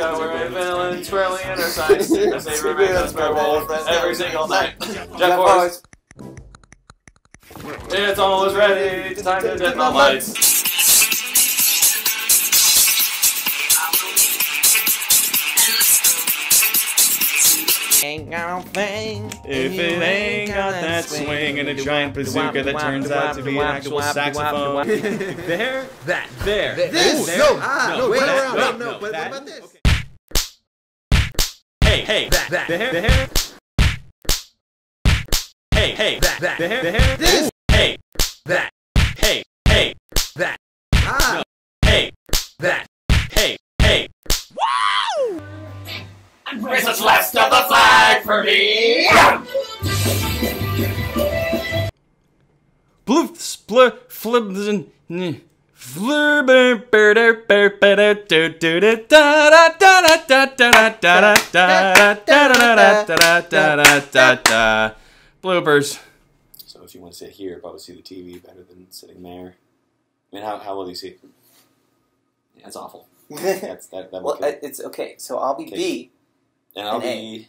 Jonas got wearing villain swirling in her sights. I say remain unbearable every single night. Jack Forrest. It's almost ready. It's time to dim the lights. Ain't got no thing. If it ain't got that swing and a giant bazooka that turns out to be an actual saxophone. There, that, there. This? there. No, ah, no, wait, that, no, no, no, no, but that. what about this? Hey, hey, that, that, there, there. Hey, hey, that, that, there, there. This? Hey, that, hey, hey, that, Ah, hey, that, hey, hey. It was left of the flag for me. Blue splur flips and Bloopers. So if you want to sit here, probably see the TV better than sitting there. I mean, how, how will you see? That's awful. That's, that, that well, it's okay. So I'll be. B. And I'll be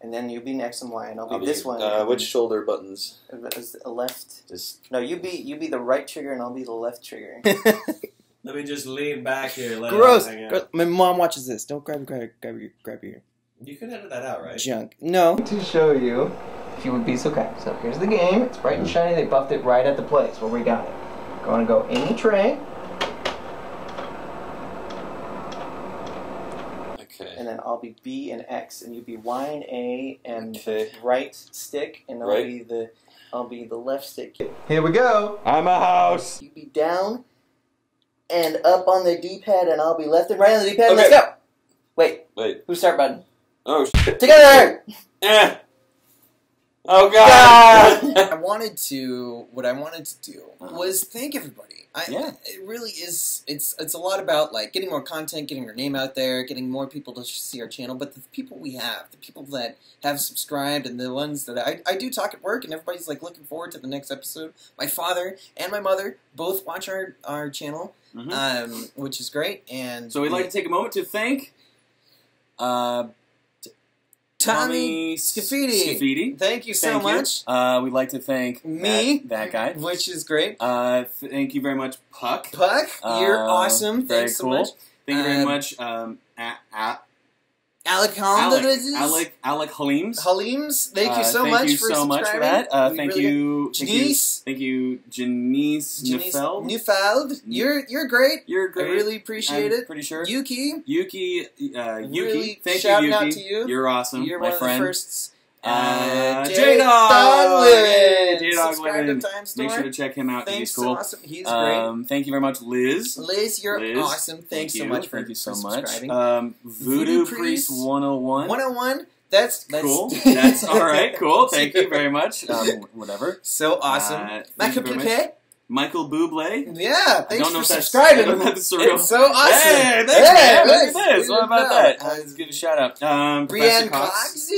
be. and then you'll be next in Y, and I'll be I'll be this one. Uh, which shoulder buttons? then it's a left? Just. No, you be you be the right trigger, and I'll be the left trigger. Let me just lean back here. Let gross. gross. My mom watches this. Don't grab, grab, grab your, grab your You can edit that out, right? junk. No. to show you, if you would be so kind. So here's the game. It's bright and shiny. They buffed it right at the place where we got it. Going to go in the tray, Okay. and then I'll be B and X, and you'll be Y and A, and Okay. right stick, and I'll Right. be the I'll be the left stick. Here we go. I'm a house. You be down and up on the D-pad, and I'll be left and right on the D-pad. Okay. Let's go. Wait, Wait. who's start button? Oh shit. Together. Eh. Oh god. I wanted to. What I wanted to do Uh-huh. was thank everybody. I, Yeah. It really is. It's it's a lot about like getting more content, getting our name out there, getting more people to see our channel. But the people we have, the people that have subscribed, and the ones that I, I do talk at work, and everybody's like looking forward to the next episode. My father and my mother both watch our our channel, Mhm. um, which is great. And So we'd like to take a moment to thank. Uh, Tommy Scafidi. Scafidi. Scafidi. Thank you so Thank you. much. Uh, we'd like to thank Me. that, that guy. Which is great. Uh, thank you very much, Puck. Puck, you're Uh, awesome. Thanks so much. Thank you very Um, much, um, a- a- Alec Alec, Alec, Alec, Halims. Halims, thank you Uh, so thank much you for so much for that. Uh, thank really you, thank you, Janice. thank you, Janice, Janice Neufeld. Neufeld. You're you're great. You're great. I really appreciate I'm it. Pretty sure. Yuki, Yuki, uh, Yuki. Really thank you, Yuki. out to you. You're awesome. you're my one friend. of the firsts. Uh, J Subscribe to Time Store. Make sure to check him out. Thanks, he's cool. awesome. He's Um, thank you very much, Liz. Liz, you're Liz, awesome. Thanks so you. much for, thank you so for much. Um, Voodoo, Voodoo Priest, Priest 101. 101. That's that's Cool. That's all right. Cool. Thank you very much. Um, whatever. So awesome. Uh, Michael. Bublé. Michael Bublé. Yeah, I thanks don't know for if that's, subscribing. I don't that's. It's so awesome. Hey, thanks, Hey, man. Look at this. What about know. that? Uh, Let's give a shout out. Um, Brienne Cox. Cox.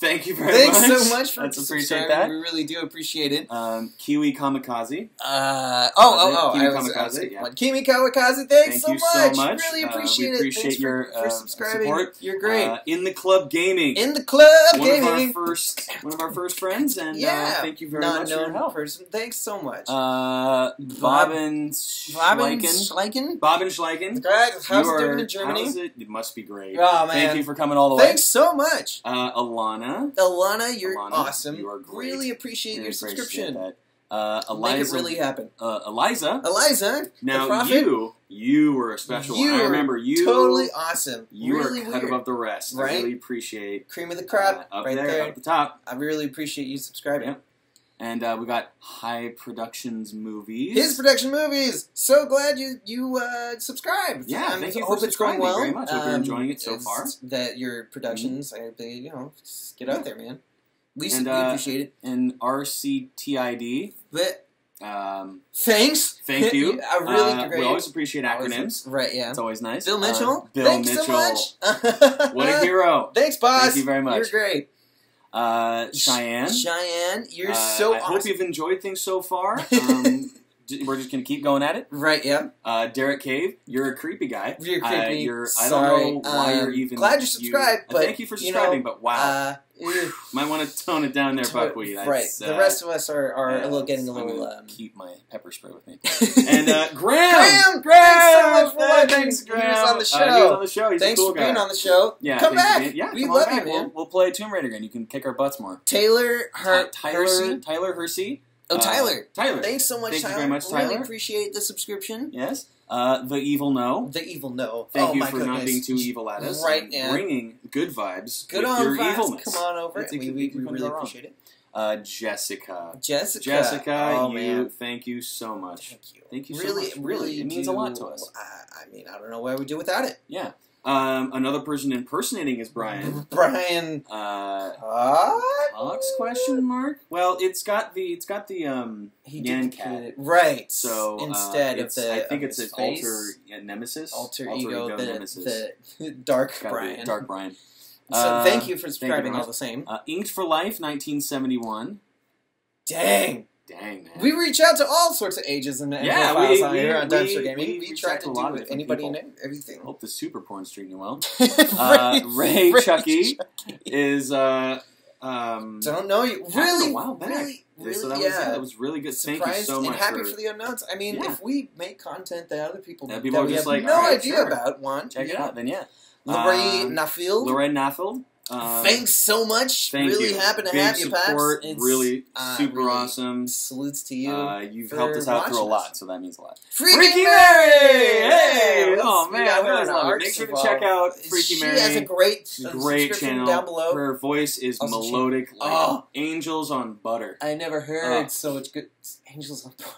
Thank you very Thanks much. Thanks so much for Let's appreciate that. We really do appreciate it. Um, Kiwi Kamikaze. Uh, oh, oh, oh! Kiwi I was, I was Kamikaze, yeah. Kimi Kawakaze, thanks Thank so, you so much. much. Really Uh, we appreciate it. Thanks your, for, for uh, subscribing. support. You're great. Uh, in the club gaming. In the club one gaming. of our first, one of our first friends, and yeah. uh, thank you very Not much for your help. person. Thanks so much. Uh, Bobbin Robin Schleichen. Schleichen. Bobbin Schleichen. Greg, how's You it are- in Germany? it? It must be great. Oh, man. Thank you for coming all the way. Thanks so much. Uh, Alana. Alana, you're Alana, awesome. you are great. Really appreciate Really your appreciate subscription. that. Uh, Make Eliza. it really happen. uh, Eliza. Eliza, Now you, you were a special You. I remember you. totally awesome. You really are cut above the rest. I really appreciate Cream of the crop, uh, up right there, there. up at the top. I really appreciate you subscribing. Yep. And uh, we got High Productions movies. His production movies. So glad you you uh, subscribed. Yeah, Um, thank you I for hope it's going subscribing well. very much. Hope you're Um, enjoying it so far. That your productions, I, they, you know, get out there, man. We, And, we uh, appreciate it. And RCTID. But Um, thanks. thank you. I really Uh, we always appreciate Always- acronyms. Right, yeah. It's always nice. Bill Uh, Mitchell. Bill Thanks Mitchell. so much. What a hero. Thanks, boss. Thank you very much. You're great. Uh, Cheyenne. Cheyenne, you're Uh, so I awesome. hope you've enjoyed things so far. Um, we're just gonna keep going at it. Right, yeah. Uh, Derek Cave, you're a creepy guy. You're Uh, creepy. you're, I don't know why Um, you're even. glad you're subscribed, uh, but, thank you for you know, subscribing. but wow, Uh. Might want to tone it down there, buckwheat. Right. That's, the uh, rest of us are, are yeah, a little getting a little. Um, keep my pepper spray with me. And uh, Graham, Graham, Graham, thanks so much for uh, watching. Thanks, He was on the Uh, show. he was on the show. He's Thanks cool for being on the show. Yeah, come back. being- yeah, we come love on back. you, man. We'll, we'll play Tomb Raider again. You can kick our butts more. Taylor, her, Ty- Tyler, Hersey. Tyler Hersey. Oh, Uh, Tyler. Tyler. Thanks so much, Thank you Tyler. very much, Tyler. Really appreciate the subscription. Yes. Uh, the Evil No. The evil no. Thank oh, you for goodness. not being too evil at us. Right, and. Bringing good vibes. Good with on your vibes. evilness. Come on over. It's- it we we, we really appreciate it. Uh, Jessica. Jessica. Jessica, oh, you. man. Thank you so much. Thank you. Thank you so really, much. Really, Really, it means a lot to us. I, I mean, I don't know what we do without it. Yeah. Um, another person impersonating is Brian. Brian. Uh, What? Cox question mark? Well, it's got the it's got the um He Yan cat. it. Right. So uh, instead it's- of the, I think of it's his an face, alter yeah, nemesis, alter ego, the, nemesis. the dark gotta be Brian. Dark Brian. So Uh, thank you for subscribing much. all the same. Uh, Inked for Life, 1971. Dang. Dang man. We reach out to all sorts of ages and, Yeah, profiles we- on we- here on we- Dime Store Gaming. we We, reach try to do lot of with anybody people. and everything. Hope the super porn's treating you well. Uh, Ray Chucky is uh um Don't know you. Really? a while back. Really? Really? so that yeah. was that was really good. Thank you Surprised so and happy for, for, the unknowns. I mean, Yeah. if we make content that other people, That that, people are we just have like, no "All right, idea sure. about want, check it out. Then yeah, Lorraine Um, Naffield. Lorraine Naffeld. Um, Thanks so much. Thank really you. happy to Big have you, Paps. support. It's, really uh, super really awesome. Salutes to you. Uh, you've helped us out through a lot, so that means a lot. Freaky, Freaky Mary! Hey! Oh man, got I her really in love. Make sure to check out Freaky she Mary. She has a great, uh, great channel. down below. Her voice is Also, melodic, like Oh. angels on butter. I never heard Oh. so much good angels on fire.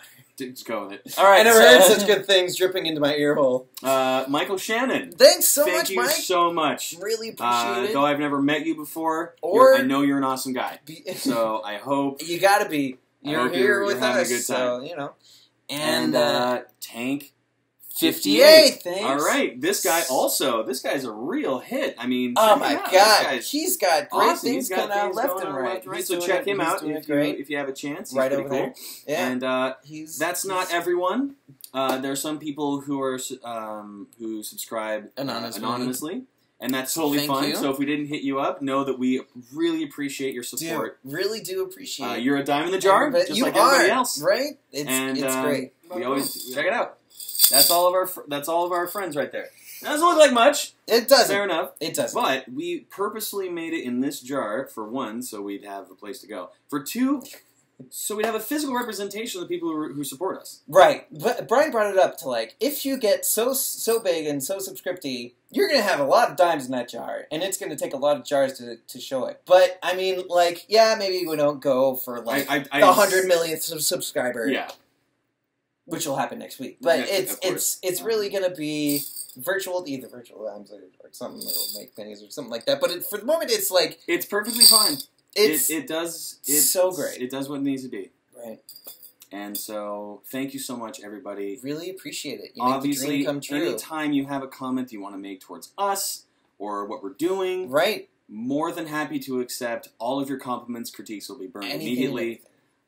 Just go with it. All right, I never so- heard such good things dripping into my ear hole. Uh, Michael Shannon. Thanks so Thank much, you Mike. so much. really appreciate Uh, it. though I've never met you before, Or- I know you're an awesome guy. Be- So I hope. you gotta be. You're here you're- with you're having a us, good so you know. And And, uh, uh, Tank 58. Thanks. All right, this guy also. This guy's a real hit. I mean, Oh my out. God, he's got great awesome. things got coming out left and right. right. So check it- him he's out if you if you have a chance. He's right pretty over cool. there. Yeah, And uh, he's that's not he's- everyone. Uh, there are some people who are um, who subscribe Anonymously. anonymously, and that's totally Thank fine. you. So if we didn't hit you up, know that we really appreciate your do support. really do appreciate. Uh, you're a dime in the jar, Everybody- just you like are, everybody else. right? It's and it's um, great. We always check it out. That's all of our fr- that's all of our friends right there. Doesn't look like much. It doesn't. Fair enough. It doesn't. But we purposely made it in this jar for one, so we'd have a place to go. For two, so we'd have a physical representation of the people who, who support us. Right, but Brian brought it up to like if you get so so big and so subscripty, you're gonna have a lot of dimes in that jar, and it's gonna take a lot of jars to, to show it. But I mean, like, yeah, maybe we don't go for like I, I, the hundred millionth sub- subscriber, Yeah, which will happen next week. But it's it's it's really gonna be virtual, either virtual or, or something that will make pennies or something like that. But it, for the moment, it's like it's perfectly fine. it's it, it does. it's so great. It does what it needs to be. right. And so, thank you so much, everybody. Really appreciate it. You Obviously, dream come true. anytime you have a comment you want to make towards us or what we're doing, Right. more than happy to accept all of your compliments. Critiques will be burned Anything immediately.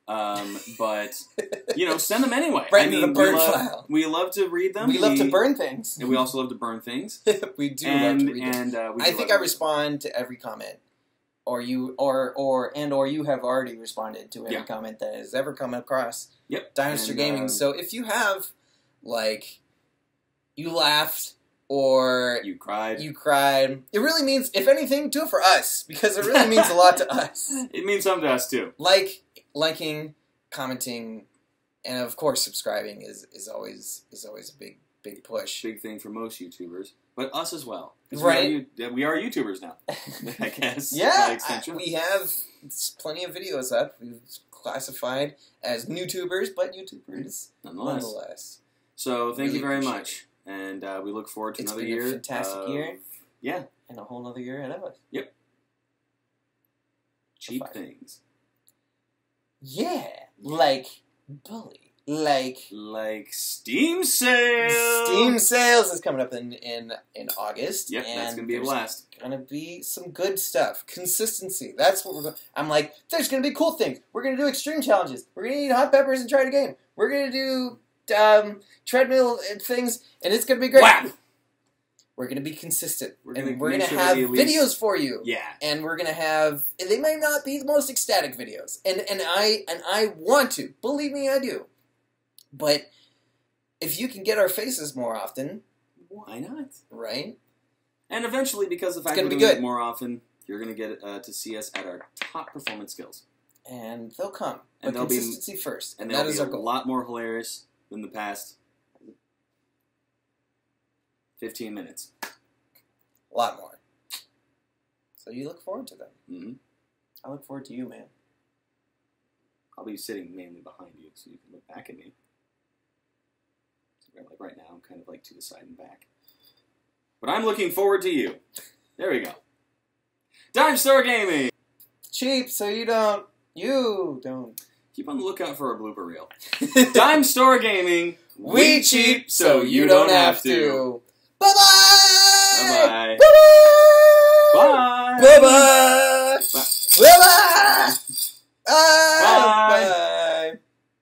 Um, but you know, send them anyway. Right I mean, the burn we, love, file. we love to read them. we love to burn things. and we also love to burn things. we do and love to read them. and uh, we I think I respond to every comment, or you, or or and or you have already responded to every Yeah. comment that has ever come across Yep. Dime Store Gaming. um, so if you have, like, you laughed or You cried. you cried, it really means, if anything, do it for us because it really means a lot to us. it means something to us too. Like liking, commenting, and of course subscribing is is always is always a big big push. Big thing for most YouTubers, but us as well. 'Cause Right. We are, you- we are YouTubers now. I guess. by Yeah, extension. I- we have plenty of videos up. We've classified as YouTubers, but YouTubers nonetheless. nonetheless. So thank Really you very appreciate much, and uh, we look forward to It's another year. fantastic of- year. Yeah. And a whole other year ahead of us. Yep. Cheap Fine. things Yeah, like bully, like like Steam sales. Steam sales is coming up in in in August. Yep, and that's gonna be a blast. Gonna be some good stuff. Consistency. That's what we're going. I'm like, there's gonna be cool things. We're gonna do extreme challenges. We're gonna eat hot peppers and try it again. We're gonna do um, treadmill and things, and it's gonna be great. Wow. We're gonna be consistent. We're and gonna we're gonna sure have videos for you. Yeah, and we're gonna have they may not be the most ecstatic videos and and i and i want to believe me i do. But if you can get our faces more often why not? right? And eventually, because the fact gonna we're it more often, you're gonna get uh, to see us at our top performance skills, and they'll come. And but they'll be- consistency first. and that they'll our a lot more hilarious than the past fifteen minutes. a lot more so you look forward to them hmm i look forward to you man I'll be sitting mainly behind you, so you can look back at me. So right- like right now, I'm kind of like to the side and back. But I'm looking forward to you. There we go. Dime Store Gaming. cheap so you don't you don't Keep on the lookout for our blooper reel. Dime Store Gaming. we cheap so you don't have to Bye bye. Bye. Bye bye bye Bye bye bye. Bye